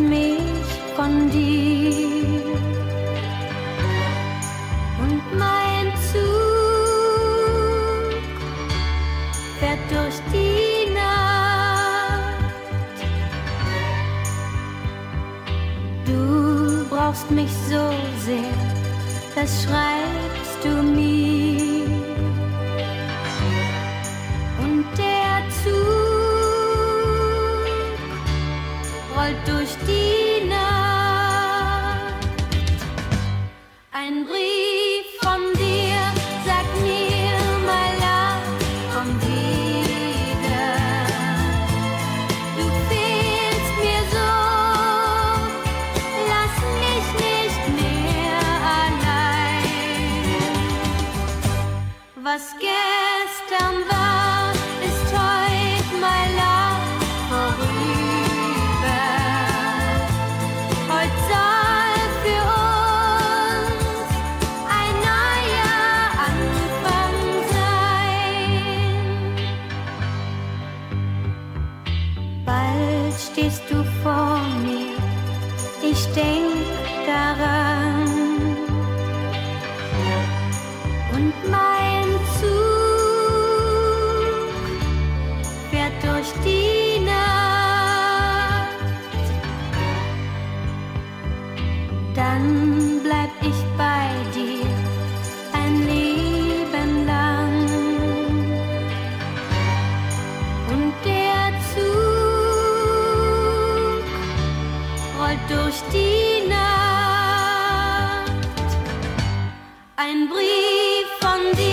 mich von dir. Und mein Zug fährt durch die Nacht. Du brauchst mich so sehr, das schreibst du mir. Was gestern war, ist heute, my love, vorüber. Heute soll für uns ein neuer Anfang sein. Bald stehst du vor mir, ich denk fährt durch die Nacht. Dann bleib ich bei dir ein Leben lang. Und der Zug rollt durch die Nacht. Ein Brief von dir.